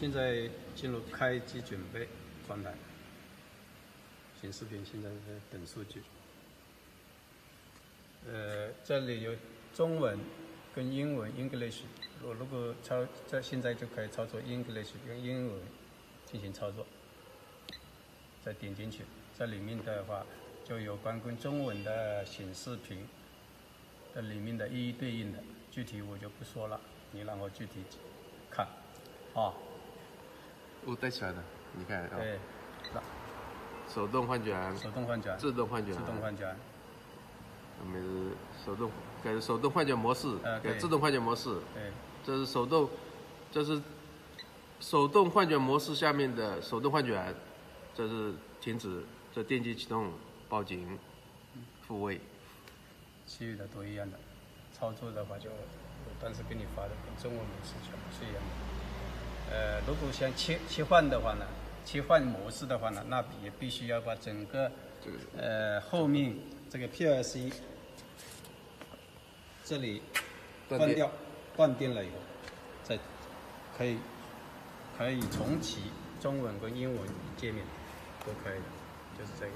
现在进入开机准备。状态，显示屏现在在等数据。呃，这里有中文跟英文 English，我如果操在现在就可以操作 English 用英文进行操作，再点进去，在里面的话就有关跟中文的显示屏的里面的一一对应的，具体我就不说了，你让我具体看，啊，我带起来的，你看啊，对，手动换卷，手动换卷，自动换卷，自动换卷，我们是手动改手动换卷模式，改自动换卷模式，对，这是手动，这是手动换卷模式下面的手动换卷，这是停止，这电机启动报警复位，其余的都一样的，操作的话就我当时给你发的跟中文模式全部是一样的。呃，如果想切切换的话呢，切换模式的话呢，那也必须要把整个呃后面这个 PLC 这里断掉，断电了以后，再可以可以重启中文跟英文界面都可以的，就是这个。